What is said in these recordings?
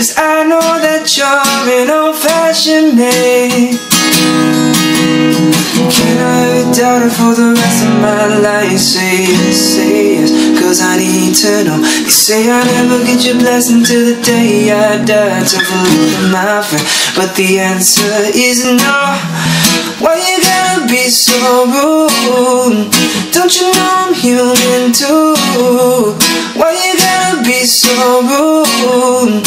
Cause I know that you're an old fashioned maid Can I doubt it for the rest of my life? Say yes, say yes, cause I need to know. You say I'll never get your blessing till the day I die. To believe my friend, but the answer is no. Why be so rude? Don't you know I'm human too? Why you gotta be so rude?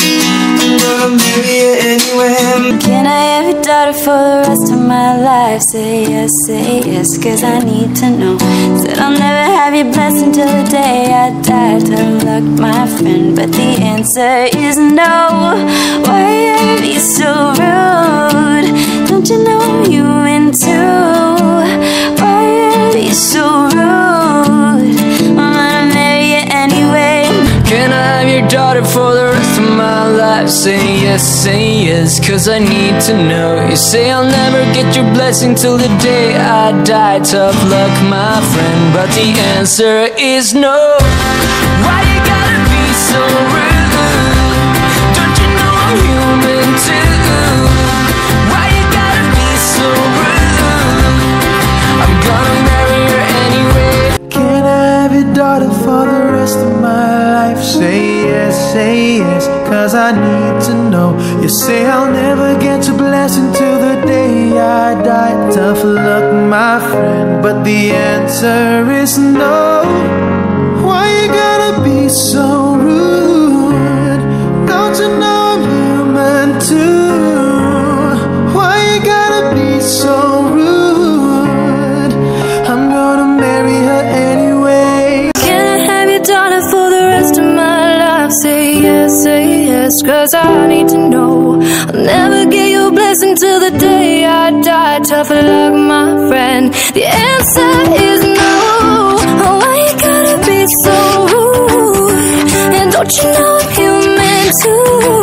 I'm gonna marry you anyway Can I have your daughter for the rest of my life? Say yes, say yes, cause I need to know Said I'll never have your blessing till the day I die To luck, my friend, but the answer is no Why you gotta be so rude? Don't you know for the rest of my life? Say yes, say yes, cause I need to know You say I'll never get your blessing till the day I die Tough luck, my friend, but the answer is no Why you gotta be so rude? Say yes, say yes, cause I need to know. You say I'll never get your blessing till the day I die. Tough luck, my friend, but the answer is no. Cause I need to know. I'll never get your blessing till the day I die. Tough luck, my friend. The answer is no. Oh, why you gotta be so rude? And don't you know I'm human too?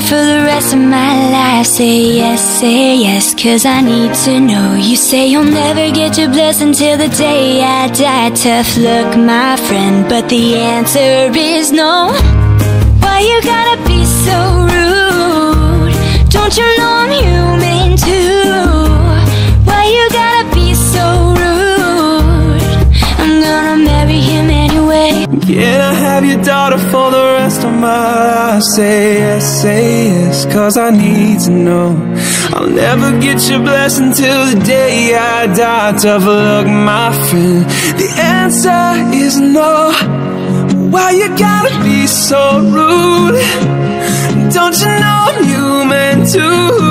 For the rest of my life? Say yes, say yes, cause I need to know. You say you'll never get your blessing till the day I die. Tough luck, my friend, but the answer is no. Why you gotta be so rude? Don't you know Can I have your daughter for the rest of my life? Say yes, say yes, cause I need to know. I'll never get your blessing till the day I die. Tough luck, my friend. The answer is no. Why you gotta be so rude? Don't you know I'm human too?